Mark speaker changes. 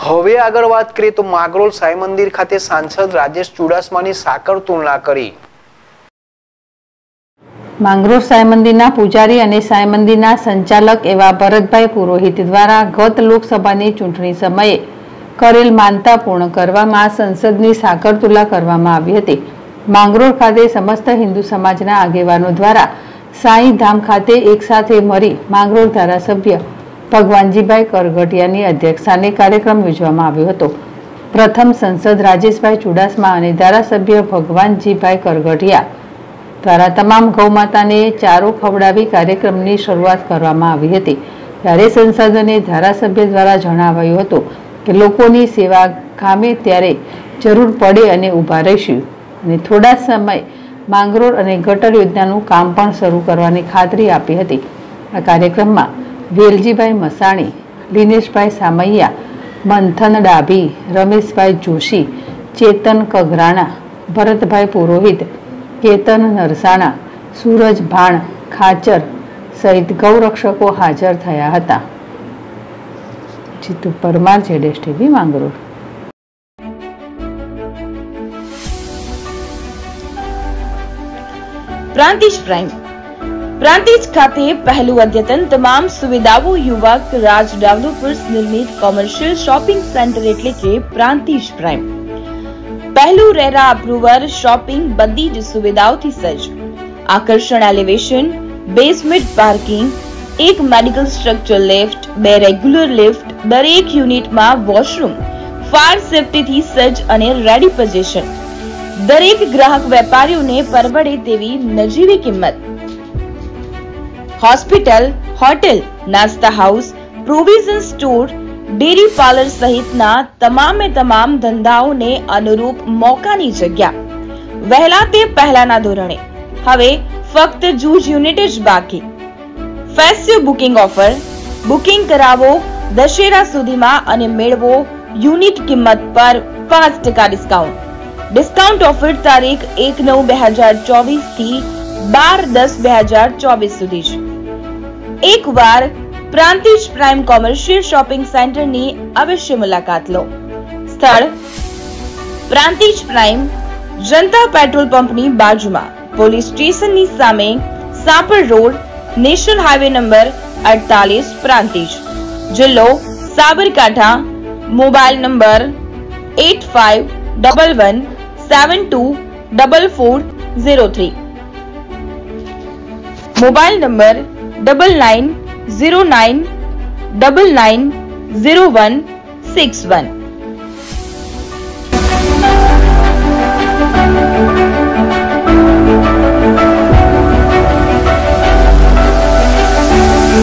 Speaker 1: હવે આગળ વાત કરીએ તો માગરોલ સાંઈ મંદિર ખાતે સાંસદ રાજેશ ચુડાસમાની સાકર તુલના કરી.
Speaker 2: માંગરોળ સાંઈ મંદિરના પૂજારી અને સાંઈ મંદિરના સંચાલક એવા ભરતભાઈ પુરોહિત દ્વારા ગત લોકસભાની ચૂંટણી સમયે કરેલ માનતા પૂર્ણ કરવામાં સંસદની સાકર તુલા કરવામાં આવી હતી. માંગરોળ ખાતે સમસ્ત હિન્દુ સમાજના આગેવાનો દ્વારા સાંઈ ધામ ખાતે એકસાથે મળી માંગરોળ ધારાસભ્ય ભગવાનજીભાઈ કરગટિયાની અધ્યક્ષાને કાર્યક્રમ યોજવામાં આવ્યો હતો. પ્રથમ સંસદ રાજેશભાઈ ચુડાસમા અને ધારાસભ્ય ભગવાનજીભાઈ કરગટિયા દ્વારા તમામ ગૌમાતાને ચારો ખવડાવી કાર્યક્રમની શરૂઆત કરવામાં આવી હતી. ત્યારે સંસદ અને ધારાસભ્ય દ્વારા જણાવાયું હતું કે લોકોની સેવા ખામે ત્યારે જરૂર પડે અને ઊભા રહીશું. અને થોડા સમય માંગરોળ અને ગટર યોજનાનું કામ પણ શરૂ કરવાની ખાતરી આપી હતી. આ કાર્યક્રમમાં વેલજીભાઈ મસાણી દિનેશભાઈ સામૈયા મંથન ડાભી રમેશભાઈ જોશી ચેતન કઘરાણા ભરતભાઈ પુરોહિત કેતન નરસાણા સૂરજ ભાણ ખાચર સહિત ગૌરક્ષકો હાજર થયા હતા જીતુ પરમાર જેડેશ ટીવી માંગરોળ
Speaker 3: પ્રાંતિજ પ્રાઇમ પ્રાંતિજ ખાતે પહેલું અદ્યતન તમામ સુવિધાઓ યુવક, રાજ ડેવલપર્સ, નિર્મિત કોમર્શિયલ શોપિંગ સેન્ટર એટલે કે પ્રાંતિજ પ્રાઇમ. પહેલું રેરા અપ્રુવર શોપિંગ બધી જ સુવિધાઓથી સજ્જ. આકર્ષણ એલિવેશન, બેઝમેન્ટ પાર્કિંગ, એક મેડિકલ સ્ટ્રક્ચર લિફ્ટ, બે રેગ્યુલર લિફ્ટ, દરેક યુનિટમાં વોશરૂમ, ફાયર સેફટીથી સજ્જ અને રેડી પોઝિશન. દરેક ગ્રાહક વેપારીઓને પરવડે તેવી નજીવી કિંમત. હોસ્પિટલ હોટેલ નાસ્તા house provision store dairy parlour સહિતના તમામે તમામ ધંધાઓને અનુરૂપ મોકાની જગ્યા વહેલા તે પહેલાના ધોરણે હવે ફક્ત જૂજ યુનિટ જ બાકી ફેસ્ટિવ બુકિંગ ઓફર બુકિંગ કરાવો દશેરા સુધીમાં અને મેળવો યુનિટ કિંમત પર પાંચ ટકા ડિસ્કાઉન્ટ ડિસ્કાઉન્ટ ઓફર તારીખ એક નવ બે હજાર ચોવીસ થી બાર દસ બે હજાર ચોવીસ સુધી છે એકવાર પ્રાંતિજ પ્રાઇમ કોમર્શિયલ શોપિંગ સેન્ટરની અવશ્ય મુલાકાત લો સ્થળ પ્રાંતિજ પ્રાઇમ જનતા પેટ્રોલ પંપની બાજુમાં પોલીસ સ્ટેશનની સામે Sapar road national highway number અડતાલીસ પ્રાંતિજ જિલ્લો Sabarkantha mobile number eight five double one seven two double four zero three mobile number double nine zero nine double nine zero one six one.